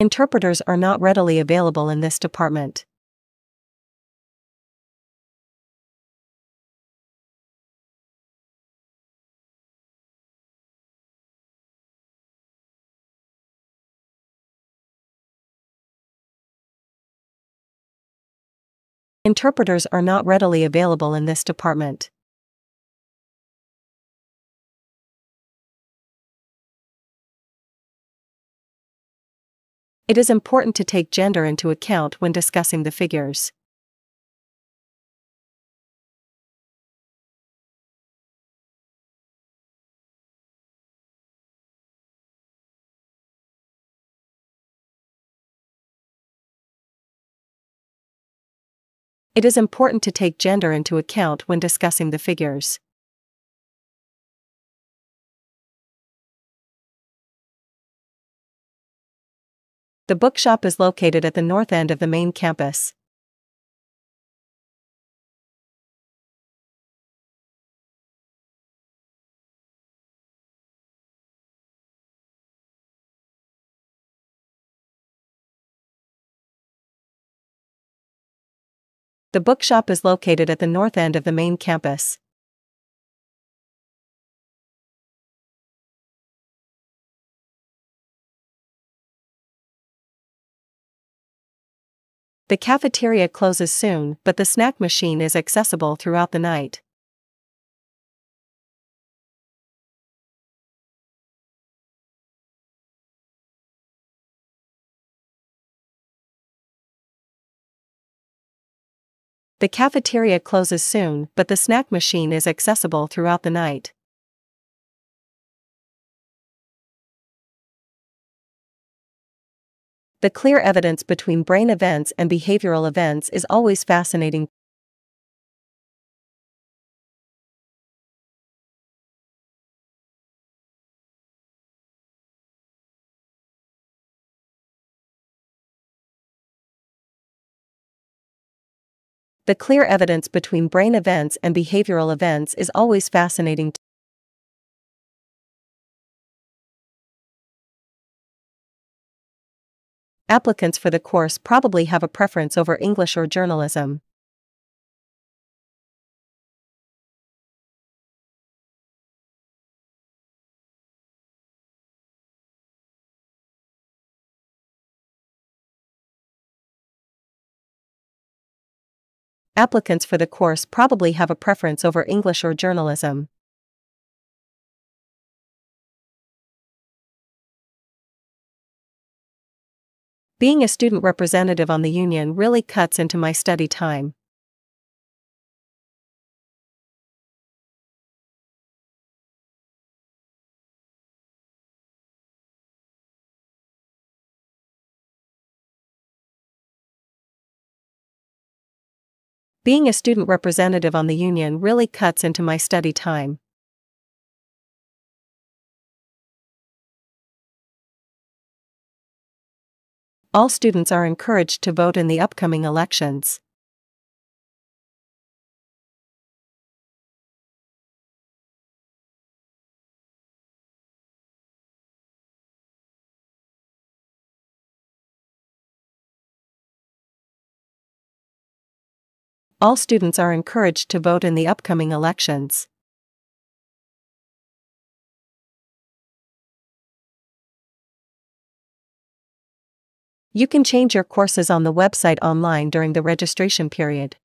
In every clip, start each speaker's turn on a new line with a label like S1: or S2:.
S1: Interpreters are not readily available in this department. Interpreters are not readily available in this department. It is important to take gender into account when discussing the figures. It is important to take gender into account when discussing the figures. The bookshop is located at the north end of the main campus. The bookshop is located at the north end of the main campus. The cafeteria closes soon, but the snack machine is accessible throughout the night. The cafeteria closes soon, but the snack machine is accessible throughout the night. The clear evidence between brain events and behavioral events is always fascinating. The clear evidence between brain events and behavioral events is always fascinating. Applicants for the course probably have a preference over English or journalism. Applicants for the course probably have a preference over English or journalism. Being a student representative on the union really cuts into my study time. Being a student representative on the union really cuts into my study time. All students are encouraged to vote in the upcoming elections. All students are encouraged to vote in the upcoming elections. You can change your courses on the website online during the registration period.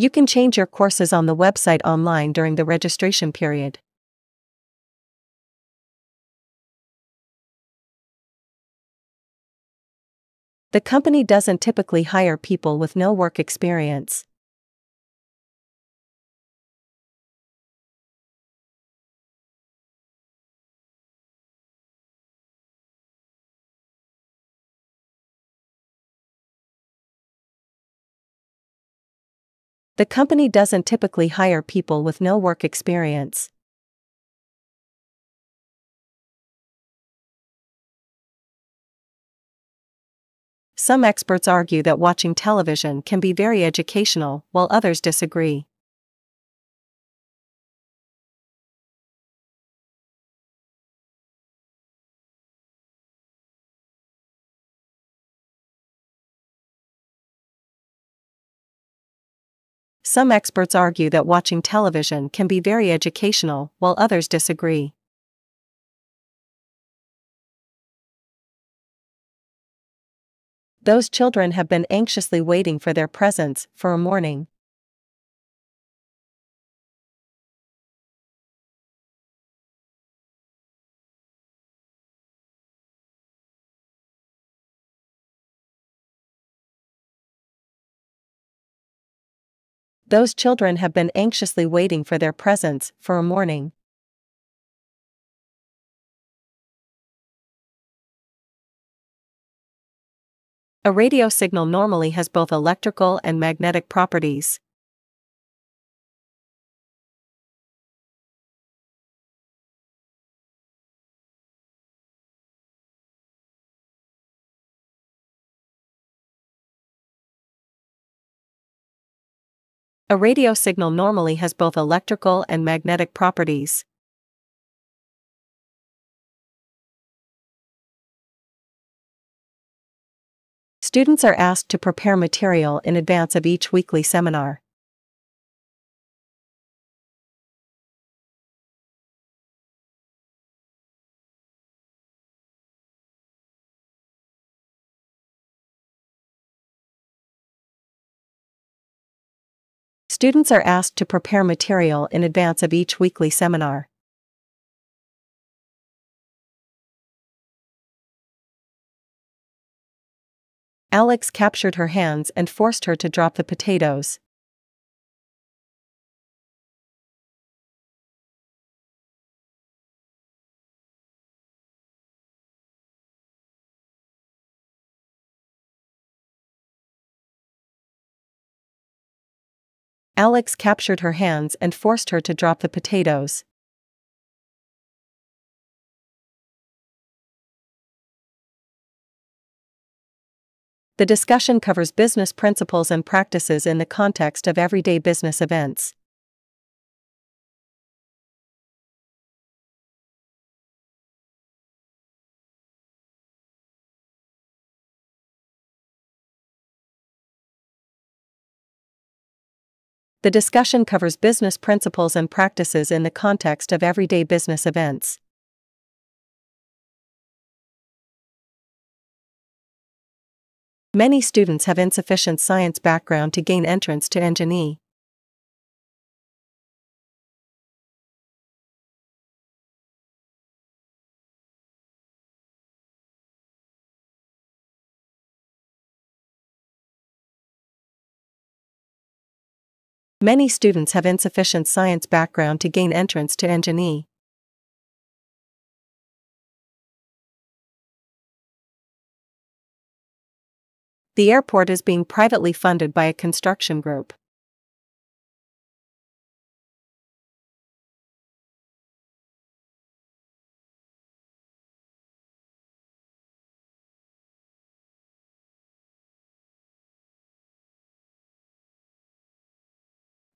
S1: You can change your courses on the website online during the registration period. The company doesn't typically hire people with no work experience. The company doesn't typically hire people with no work experience. Some experts argue that watching television can be very educational, while others disagree. Some experts argue that watching television can be very educational, while others disagree. Those children have been anxiously waiting for their presents for a morning. Those children have been anxiously waiting for their presents for a morning. A radio signal normally has both electrical and magnetic properties. A radio signal normally has both electrical and magnetic properties. Students are asked to prepare material in advance of each weekly seminar. Students are asked to prepare material in advance of each weekly seminar. Alex captured her hands and forced her to drop the potatoes. Alex captured her hands and forced her to drop the potatoes. The discussion covers business principles and practices in the context of everyday business events. The discussion covers business principles and practices in the context of everyday business events. Many students have insufficient science background to gain entrance to Engine. Many students have insufficient science background to gain entrance to Engine. The airport is being privately funded by a construction group.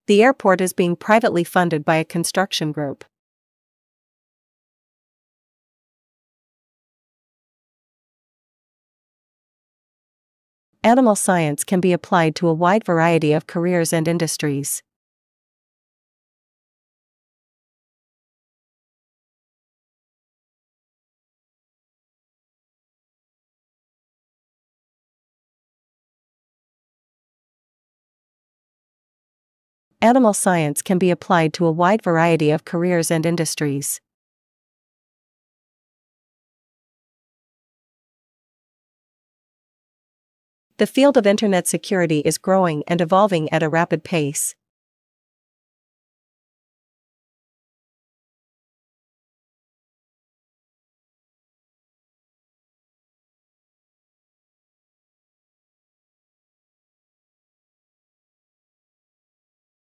S1: The airport is being privately funded by a construction group. Animal science can be applied to a wide variety of careers and industries. Animal science can be applied to a wide variety of careers and industries. The field of Internet security is growing and evolving at a rapid pace.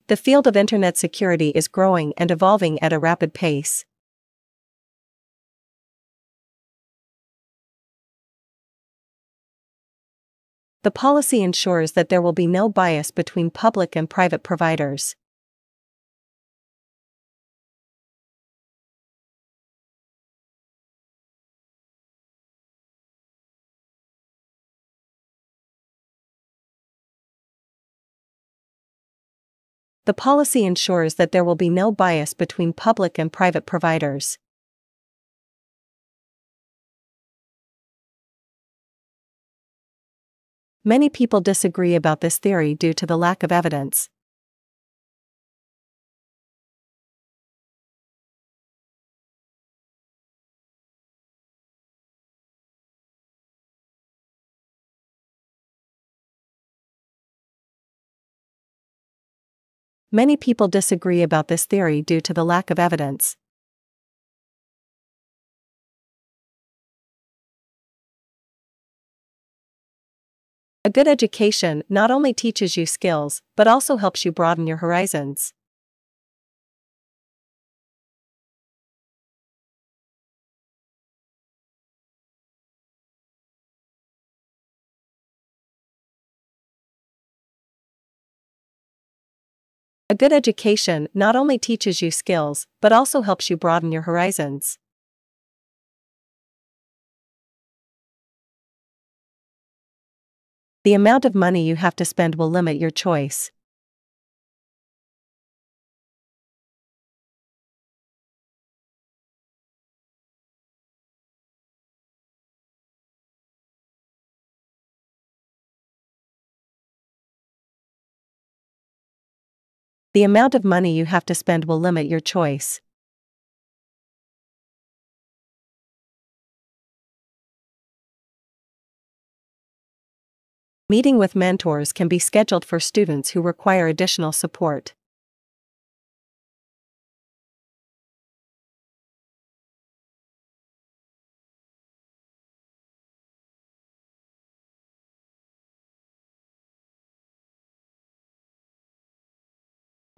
S1: The field of Internet security is growing and evolving at a rapid pace. The policy ensures that there will be no bias between public and private providers. The policy ensures that there will be no bias between public and private providers. Many people disagree about this theory due to the lack of evidence. Many people disagree about this theory due to the lack of evidence. A good education not only teaches you skills, but also helps you broaden your horizons. A good education not only teaches you skills, but also helps you broaden your horizons. The amount of money you have to spend will limit your choice. The amount of money you have to spend will limit your choice. Meeting with mentors can be scheduled for students who require additional support.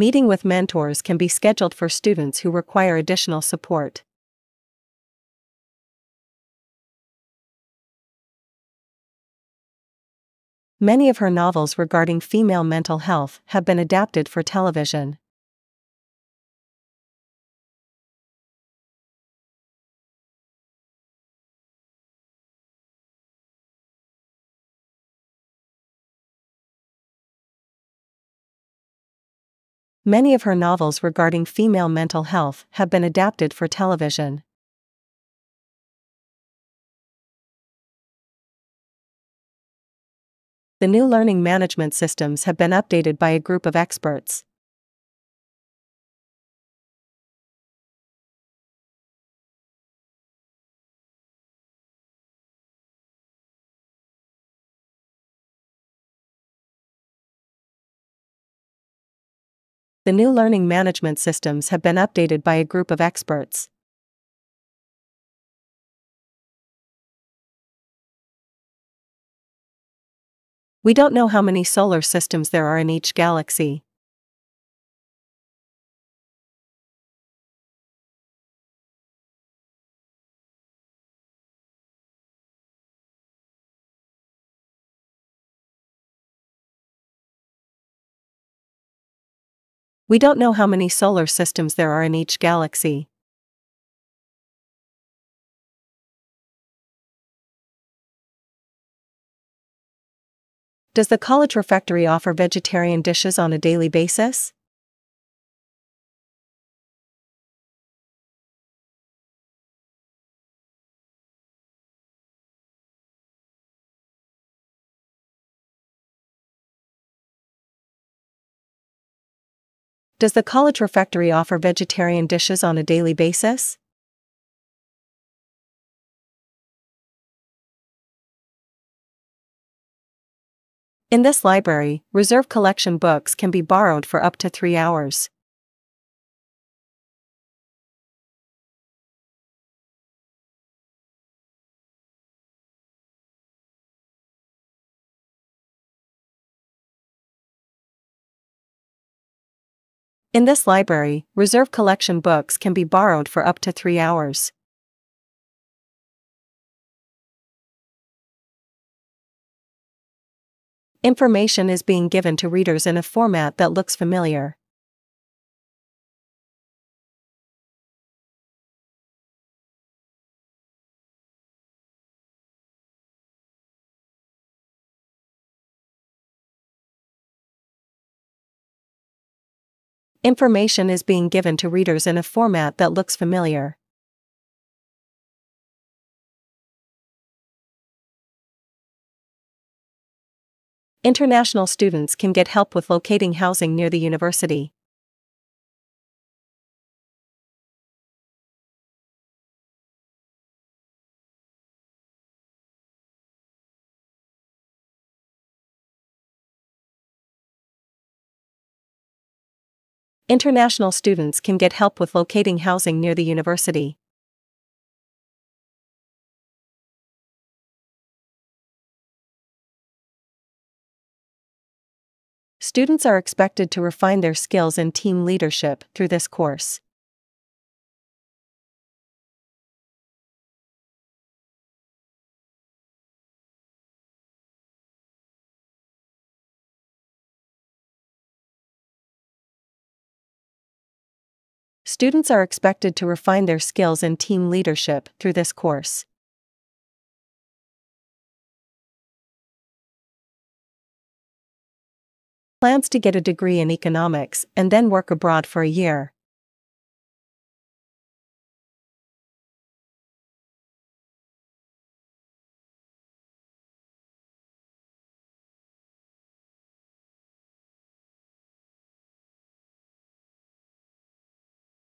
S1: Meeting with mentors can be scheduled for students who require additional support. Many of her novels regarding female mental health have been adapted for television. Many of her novels regarding female mental health have been adapted for television. The new learning management systems have been updated by a group of experts. The new learning management systems have been updated by a group of experts. We don't know how many solar systems there are in each galaxy. We don't know how many solar systems there are in each galaxy. Does the college refectory offer vegetarian dishes on a daily basis? Does the college refectory offer vegetarian dishes on a daily basis? In this library, reserve collection books can be borrowed for up to three hours. In this library, reserve collection books can be borrowed for up to three hours. Information is being given to readers in a format that looks familiar. Information is being given to readers in a format that looks familiar. International students can get help with locating housing near the university. International students can get help with locating housing near the university. Students are expected to refine their skills in team leadership through this course. Students are expected to refine their skills in team leadership through this course. Plans to get a degree in economics and then work abroad for a year.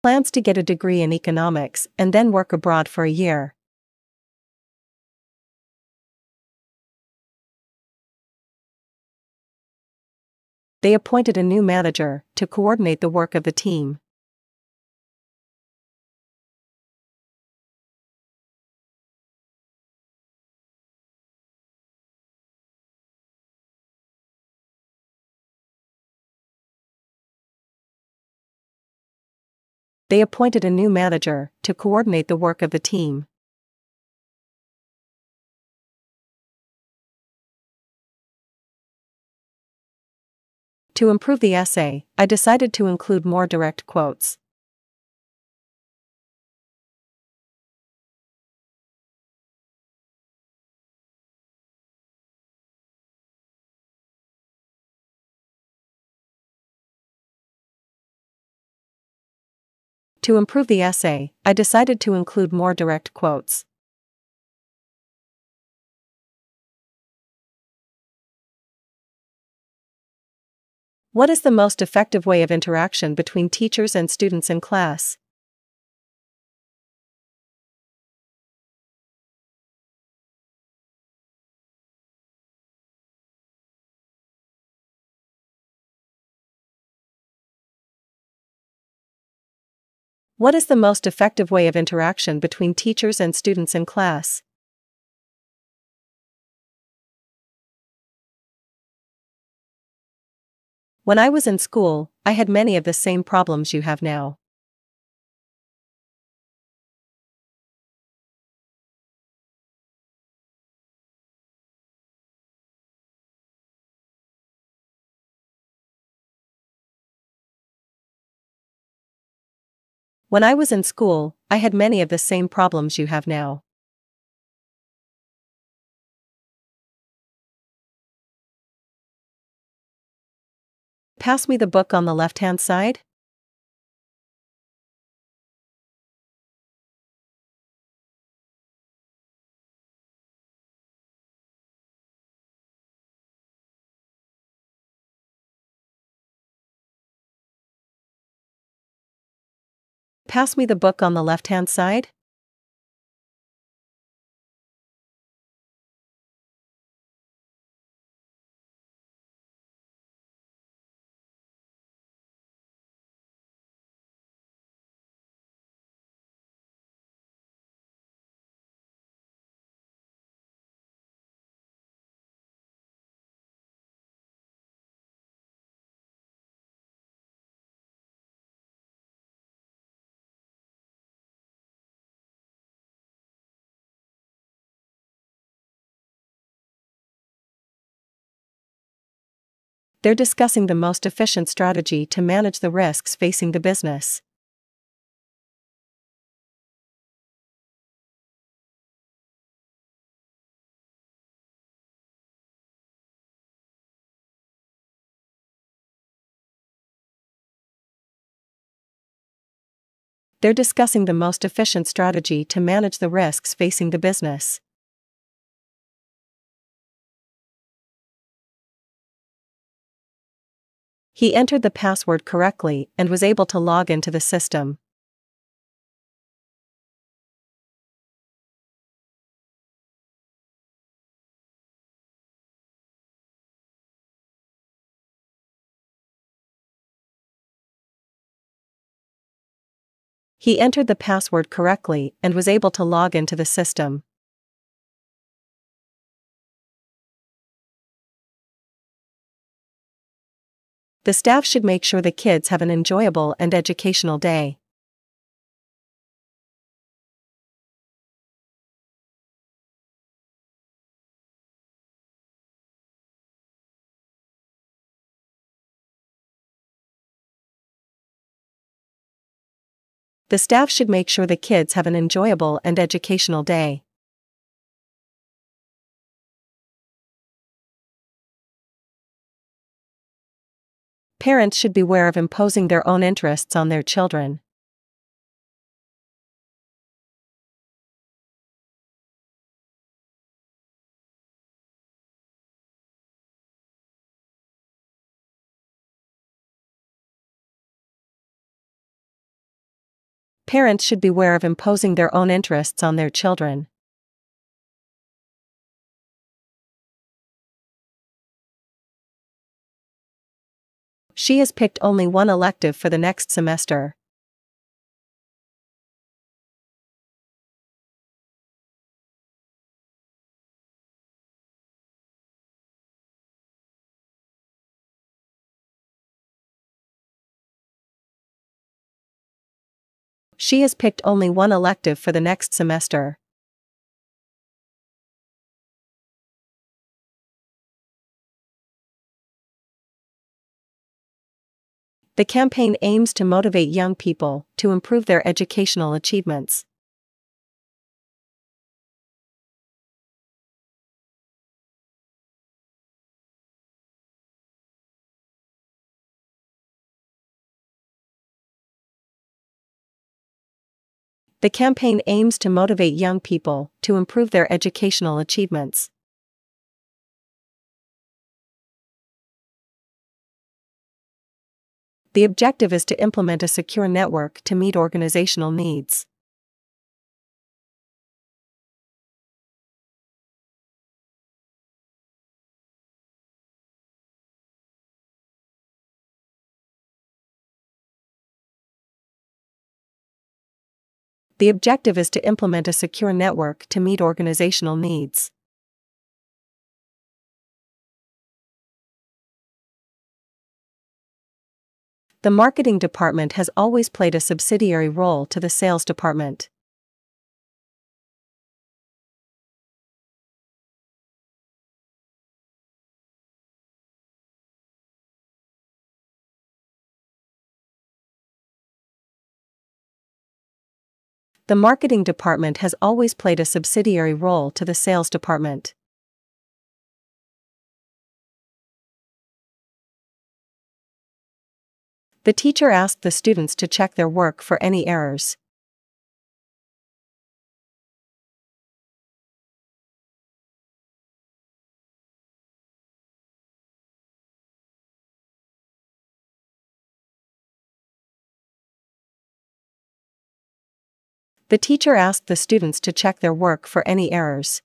S1: Plans to get a degree in economics and then work abroad for a year. They appointed a new manager to coordinate the work of the team. They appointed a new manager to coordinate the work of the team. To improve the essay, I decided to include more direct quotes. To improve the essay, I decided to include more direct quotes. What is the most effective way of interaction between teachers and students in class? What is the most effective way of interaction between teachers and students in class? When I was in school, I had many of the same problems you have now. When I was in school, I had many of the same problems you have now. Pass me the book on the left hand side? Pass me the book on the left hand side? They're discussing the most efficient strategy to manage the risks facing the business. They're discussing the most efficient strategy to manage the risks facing the business. He entered the password correctly and was able to log into the system. He entered the password correctly and was able to log into the system. The staff should make sure the kids have an enjoyable and educational day. The staff should make sure the kids have an enjoyable and educational day. Parents should beware of imposing their own interests on their children. Parents should beware of imposing their own interests on their children. She has picked only one elective for the next semester. She has picked only one elective for the next semester. The campaign aims to motivate young people to improve their educational achievements. The campaign aims to motivate young people to improve their educational achievements. The objective is to implement a secure network to meet organizational needs. The objective is to implement a secure network to meet organizational needs. The marketing department has always played a subsidiary role to the sales department. The marketing department has always played a subsidiary role to the sales department. The teacher asked the students to check their work for any errors. The teacher asked the students to check their work for any errors.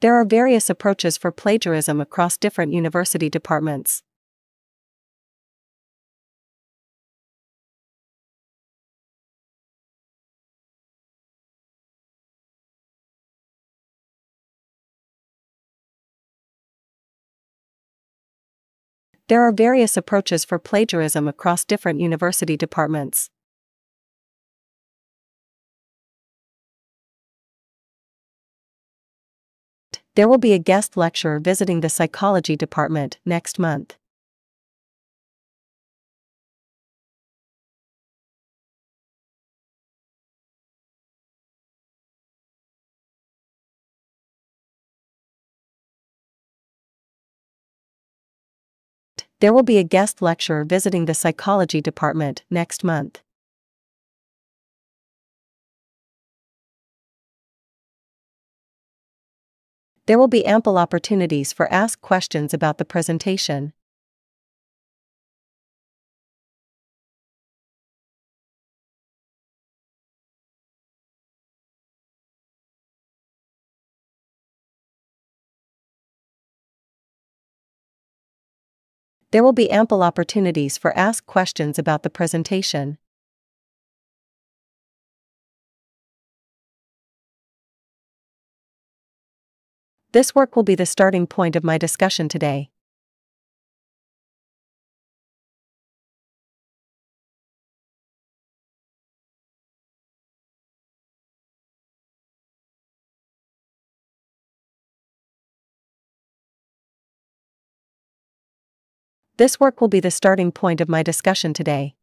S1: There are various approaches for plagiarism across different university departments. There are various approaches for plagiarism across different university departments. There will be a guest lecturer visiting the psychology department next month. There will be a guest lecturer visiting the psychology department next month. There will be ample opportunities for ask questions about the presentation. There will be ample opportunities for ask questions about the presentation. This work will be the starting point of my discussion today. This work will be the starting point of my discussion today.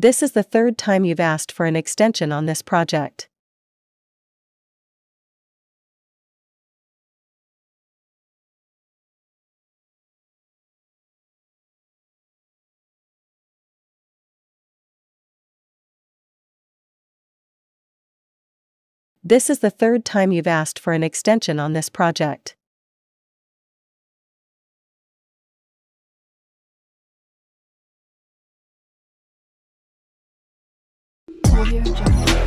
S1: This is the third time you've asked for an extension on this project. This is the third time you've asked for an extension on this project.
S2: Audio Jungle.